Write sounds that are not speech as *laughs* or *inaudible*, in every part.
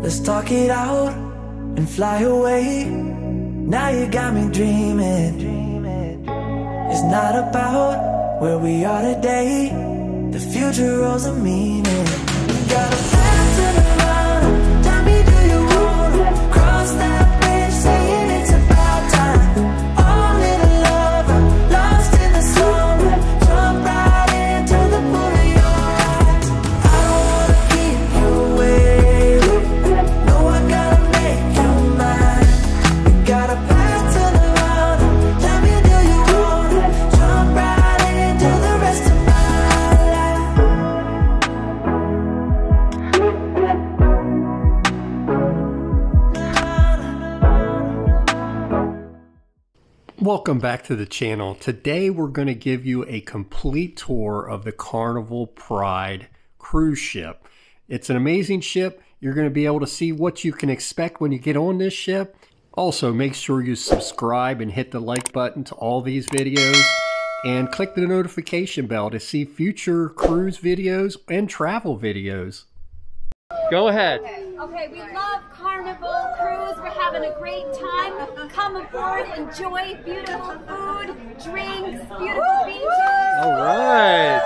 Let's talk it out and fly away. Now you got me dreaming. It's not about where we are today. The future holds a meaning. We got Welcome back to the channel. Today we're going to give you a complete tour of the Carnival Pride cruise ship. It's an amazing ship. You're going to be able to see what you can expect when you get on this ship. Also, make sure you subscribe and hit the like button to all these videos and click the notification bell to see future cruise videos and travel videos. Go ahead. Okay, we love Carnival Cruise. We're having a great time. Come aboard, enjoy beautiful food, drinks, beautiful beaches. All right.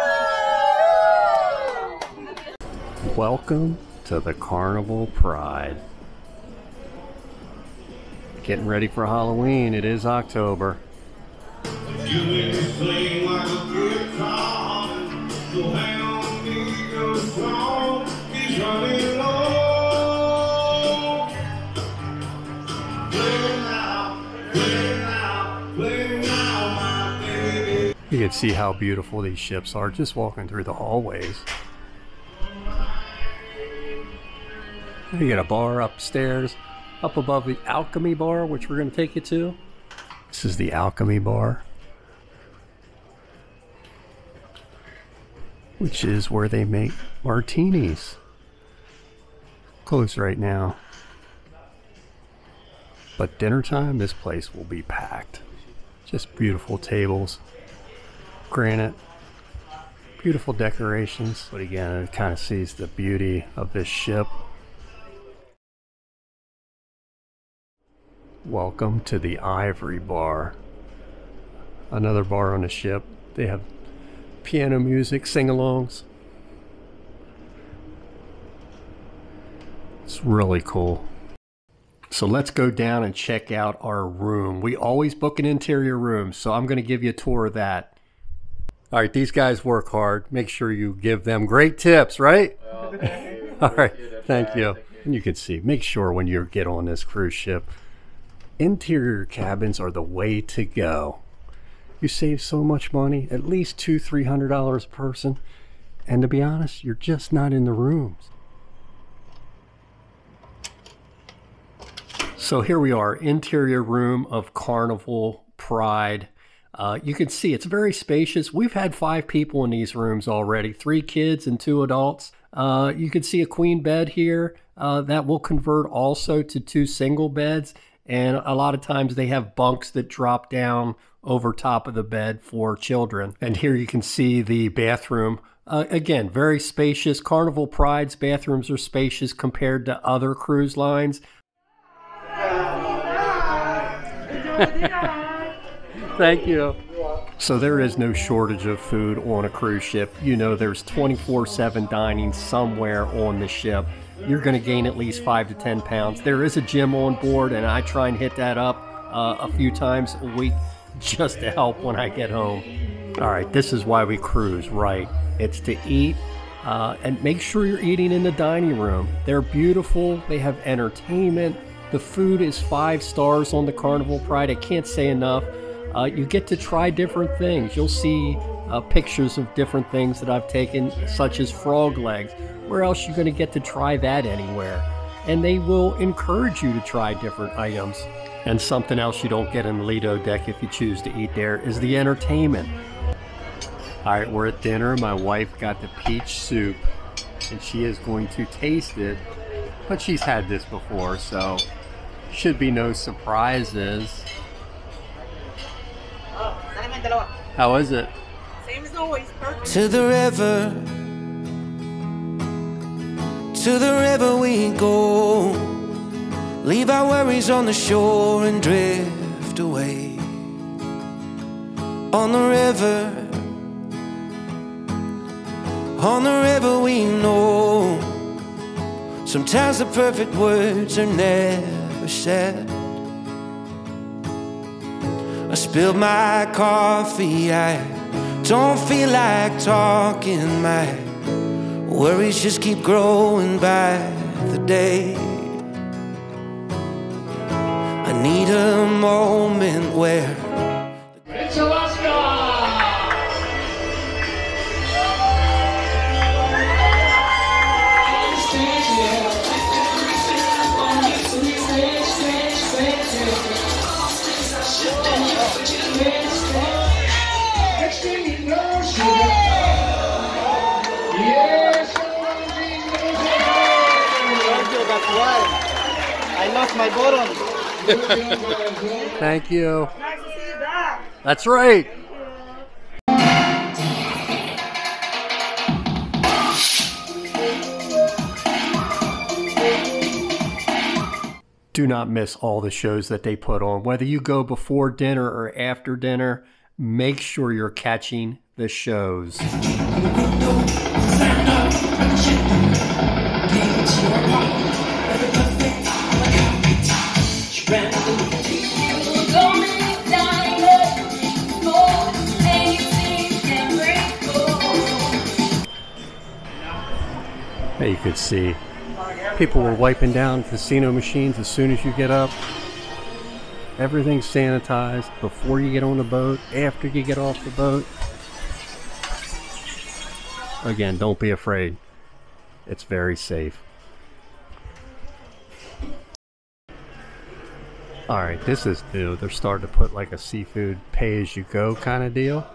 Welcome to the Carnival Pride. Getting ready for Halloween. It is October. See how beautiful these ships are just walking through the hallways. You get a bar upstairs, up above the Alchemy Bar, which we're going to take you to. This is the Alchemy Bar, which is where they make martinis. Closed right now. But dinner time, this place will be packed. Just beautiful tables, granite, beautiful decorations. But again, it kind of sees the beauty of this ship. Welcome to the Ivory Bar. Another bar on the ship. They have piano music, sing alongs. It's really cool. So let's go down and check out our room. We always book an interior room, so I'm going to give you a tour of that. All right, these guys work hard. Make sure you give them great tips, right? All right, thank you. And you can see, make sure when you get on this cruise ship, interior cabins are the way to go. You save so much money, at least two, three hundred dollars a person. And to be honest, you're just not in the rooms. So here we are, interior room of Carnival Pride. Uh, you can see it's very spacious. We've had five people in these rooms already, three kids and two adults. Uh, you can see a queen bed here uh, that will convert also to two single beds. And a lot of times they have bunks that drop down over top of the bed for children. And here you can see the bathroom. Uh, again, very spacious. Carnival Pride's bathrooms are spacious compared to other cruise lines. *laughs* Thank you. So there is no shortage of food on a cruise ship. You know there's 24/7 dining somewhere on the ship. You're going to gain at least 5 to 10 pounds. There is a gym on board and I try and hit that up uh, a few times a week *laughs* just to help when I get home. All right, this is why we cruise, right? It's to eat uh, and make sure you're eating in the dining room. They're beautiful. They have entertainment. The food is five stars on the Carnival Pride. I can't say enough. Uh, you get to try different things. You'll see uh, pictures of different things that I've taken, such as frog legs. Where else are you going to get to try that anywhere? And they will encourage you to try different items. And something else you don't get in the Lido deck if you choose to eat there is the entertainment. All right, we're at dinner. My wife got the peach soup, and she is going to taste it. But she's had this before, so should be no surprises. How is it? Same as always, perfect. to the river, To the river we go, leave our worries on the shore and drift away. On the river, on the river we know. Sometimes the perfect words are never said. Spilled my coffee, I don't feel like talking. My worries just keep growing by the day. I need a moment where why I lost my bottom. Thank you. That's right. Do not miss all the shows that they put on. Whether you go before dinner or after dinner, make sure you're catching the shows. You could see people were wiping down casino machines as soon as you get up. Everything's sanitized before you get on the boat, after you get off the boat. Again, don't be afraid. It's very safe. Alright, this is new. They're starting to put like a seafood pay as you go kind of deal.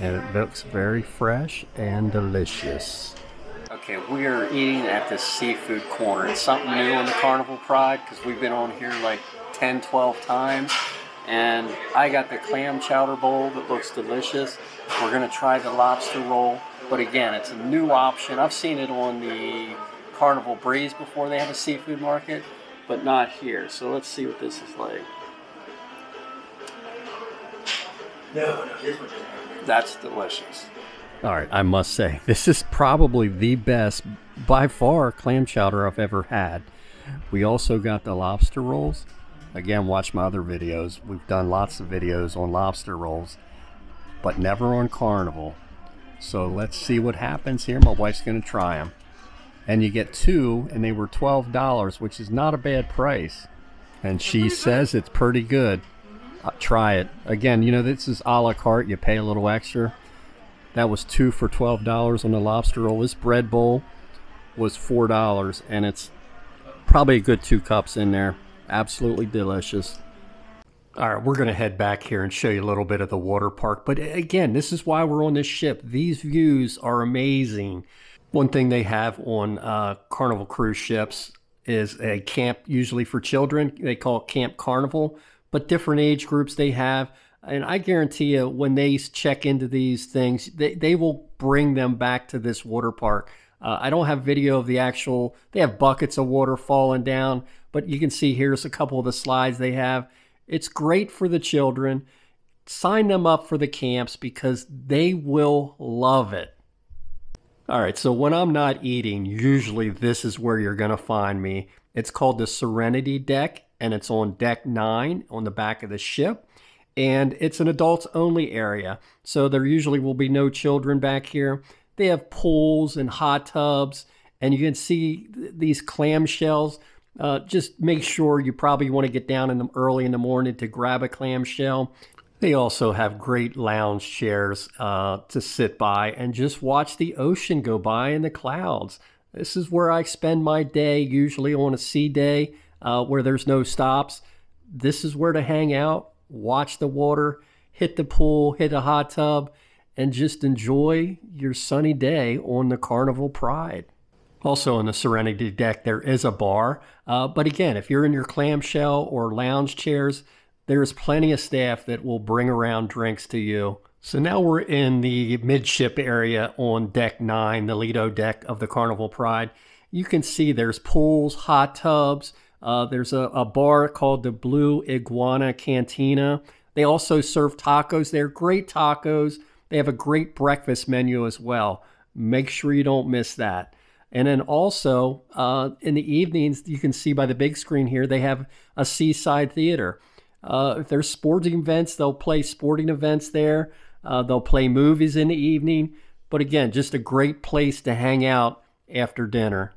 And it looks very fresh and delicious. Okay, we are eating at the seafood corner. It's something new on the Carnival Pride because we've been on here like 10, 12 times. And I got the clam chowder bowl that looks delicious. We're going to try the lobster roll. But again, it's a new option. I've seen it on the Carnival Breeze before they have a seafood market, but not here. So let's see what this is like. No, That's delicious. All right, I must say, *laughs* this is probably the best, by far, clam chowder I've ever had. We also got the lobster rolls. Again, watch my other videos. We've done lots of videos on lobster rolls, but never on Carnival. So let's see what happens here. My wife's going to try them. And you get two, and they were $12, which is not a bad price. And she says it's pretty good. Uh, try it. Again, you know, this is a la carte. You pay a little extra. That was two for $12 on the lobster roll. This bread bowl was $4, and it's probably a good two cups in there. Absolutely delicious. All right, we're going to head back here and show you a little bit of the water park. But again, this is why we're on this ship. These views are amazing. One thing they have on uh, Carnival cruise ships is a camp, usually for children. They call it Camp Carnival, but different age groups they have. And I guarantee you, when they check into these things, they, they will bring them back to this water park. Uh, I don't have video of the actual, they have buckets of water falling down, but you can see here's a couple of the slides they have. It's great for the children. Sign them up for the camps because they will love it. All right, so when I'm not eating, usually this is where you're going to find me. It's called the Serenity Deck, and it's on deck nine on the back of the ship. And it's an adults only area, so there usually will be no children back here. They have pools and hot tubs, and you can see th- these clamshells. Uh, just make sure you probably want to get down in the early in the morning to grab a clamshell. They also have great lounge chairs uh, to sit by and just watch the ocean go by in the clouds. This is where I spend my day, usually on a sea day uh, where there's no stops. This is where to hang out, watch the water, hit the pool, hit a hot tub, and just enjoy your sunny day on the Carnival Pride. Also, on the Serenity deck, there is a bar. Uh, but again, if you're in your clamshell or lounge chairs, there's plenty of staff that will bring around drinks to you. So now we're in the midship area on deck nine, the Lido deck of the Carnival Pride. You can see there's pools, hot tubs. Uh, there's a, a bar called the Blue Iguana Cantina. They also serve tacos. They're great tacos. They have a great breakfast menu as well. Make sure you don't miss that. And then also uh, in the evenings, you can see by the big screen here, they have a seaside theater. Uh, if there's sporting events, they'll play sporting events there. Uh, they'll play movies in the evening. But again, just a great place to hang out after dinner.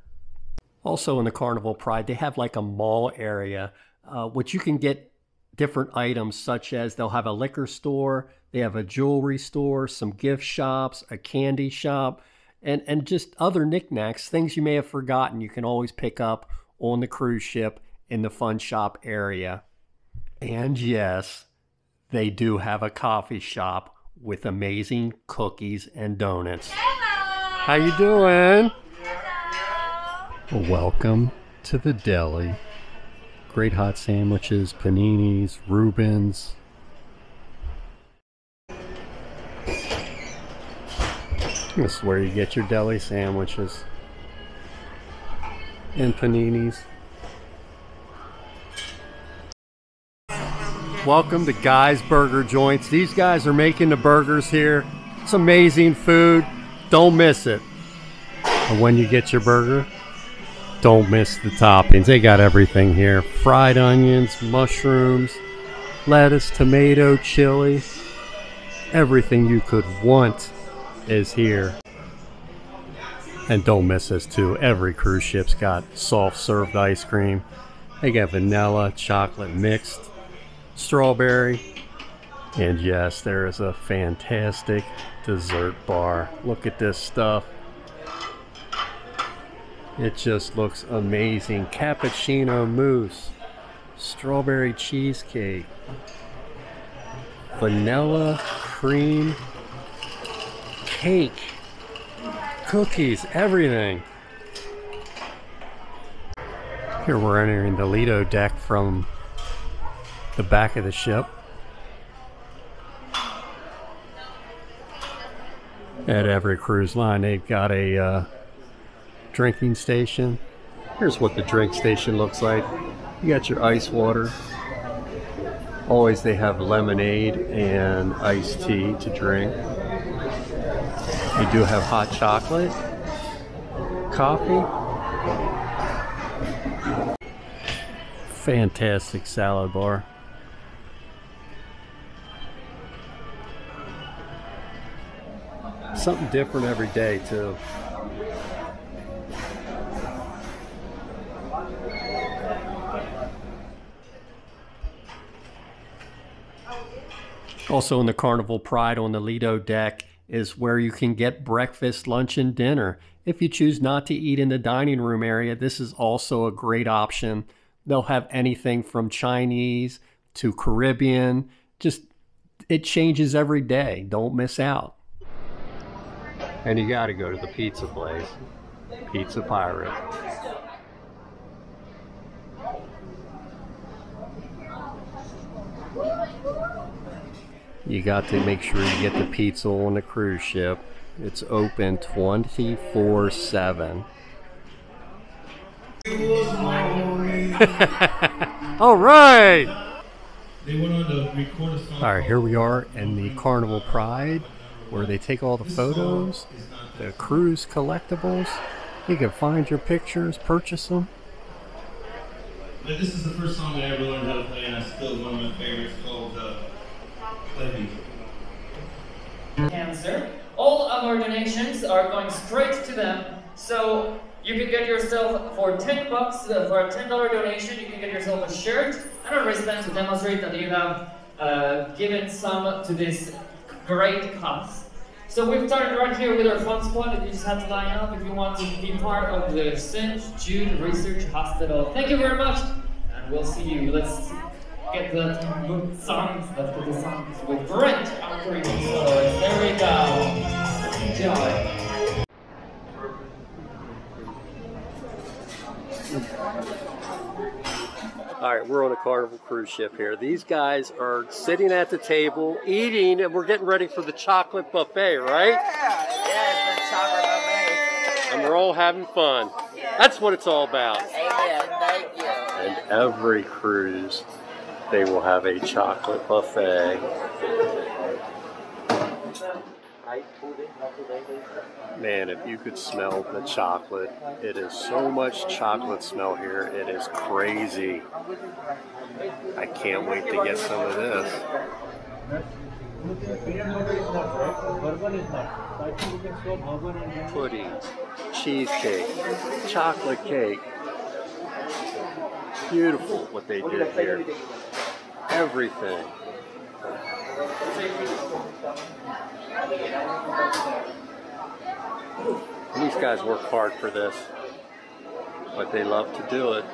Also in the Carnival Pride, they have like a mall area, uh, which you can get different items, such as they'll have a liquor store, they have a jewelry store, some gift shops, a candy shop, and, and just other knickknacks, things you may have forgotten you can always pick up on the cruise ship in the fun shop area. And yes, they do have a coffee shop with amazing cookies and donuts. Hello. How you doing? Hello. Welcome to the deli. Great hot sandwiches, paninis, Reubens. This is where you get your deli sandwiches and paninis. Welcome to Guy's Burger Joints. These guys are making the burgers here. It's amazing food. Don't miss it. And when you get your burger, don't miss the toppings. They got everything here fried onions, mushrooms, lettuce, tomato, chili. Everything you could want is here. And don't miss this too. Every cruise ship's got soft served ice cream. They got vanilla, chocolate mixed, strawberry. And yes, there is a fantastic dessert bar. Look at this stuff. It just looks amazing. Cappuccino mousse, strawberry cheesecake, vanilla cream cake, cookies, everything. Here we're entering the Lido deck from the back of the ship. At every cruise line, they've got a uh, drinking station. Here's what the drink station looks like. You got your ice water. Always they have lemonade and iced tea to drink. You do have hot chocolate, coffee. Fantastic salad bar. Something different every day too. Also in the Carnival Pride on the Lido deck is where you can get breakfast, lunch, and dinner. If you choose not to eat in the dining room area, this is also a great option. They'll have anything from Chinese to Caribbean. Just it changes every day. Don't miss out. And you got to go to the pizza place, Pizza Pirate. You got to make sure you get the pizza on the cruise ship. It's open 24 7. *laughs* All right. They went on to record a song. All right, here we are in the Carnival Pride where they take all the photos, the cruise collectibles. You can find your pictures, purchase them. But this is the first song I ever learned how to play, and it's still one of my favorites called uh, Levy. cancer. All of our donations are going straight to them. So you can get yourself for 10 bucks uh, for a $10 donation. You can get yourself a shirt and a wristband to demonstrate that you have uh, given some to this great cause. So we've started right here with our fun squad. You just have to line up if you want to be part of the St. Jude Research Hospital. Thank you very much, and we'll see you. Let's get the songs. Let's get the songs with Brent. There we go. Enjoy. All right, we're on a Carnival cruise ship here. These guys are sitting at the table eating, and we're getting ready for the chocolate buffet, right? Yeah, yes, the chocolate buffet. And we're all having fun. That's what it's all about. Amen. Thank you. And every cruise, they will have a chocolate buffet. Man, if you could smell the chocolate, it is so much chocolate smell here. It is crazy. I can't wait to get some of this. Pudding, cheesecake, chocolate cake. Beautiful what they did here. Everything. These guys work hard for this, but they love to do it.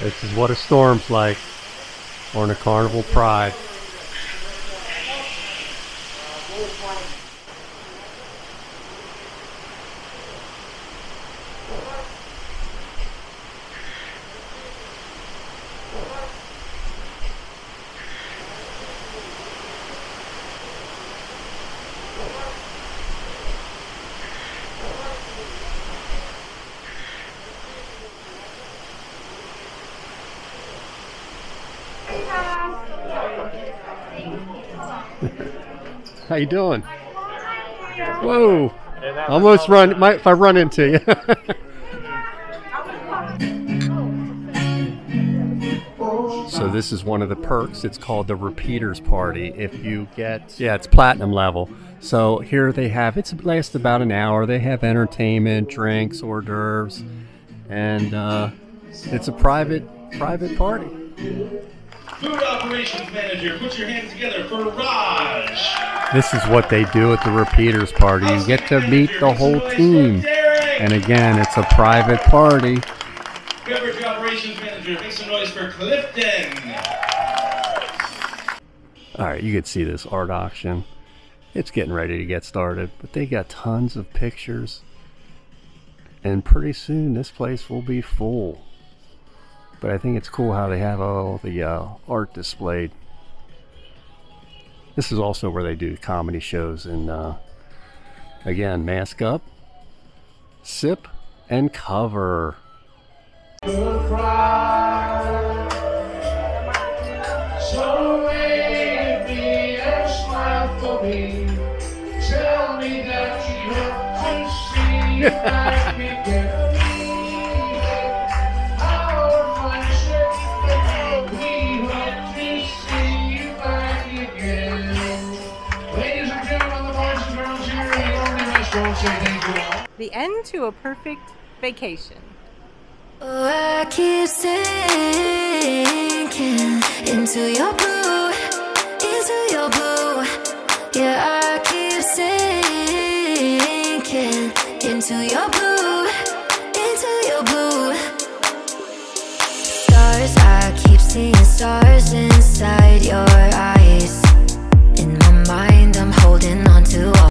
This is what a storm's like on a Carnival Pride. How you doing? Whoa! Almost run. Might if I run into you. *laughs* so this is one of the perks. It's called the repeaters party. If you get yeah, it's platinum level. So here they have it's lasts about an hour. They have entertainment, drinks, hors d'oeuvres, and uh, it's a private private party. Food operations manager, put your hands together for Raj. This is what they do at the repeaters party. You get to meet the whole team. And again, it's a private party. Beverage operations manager, make some noise for Clifton. All right, you can see this art auction. It's getting ready to get started, but they got tons of pictures. And pretty soon this place will be full. But I think it's cool how they have all the uh, art displayed. This is also where they do comedy shows and uh, again, mask up, sip, and cover. So wave and smile for me. Tell me that you hope to see *laughs* The end to a perfect vacation. Oh, I keep sinking into your blue, into your blue. Yeah, I keep sinking into your blue,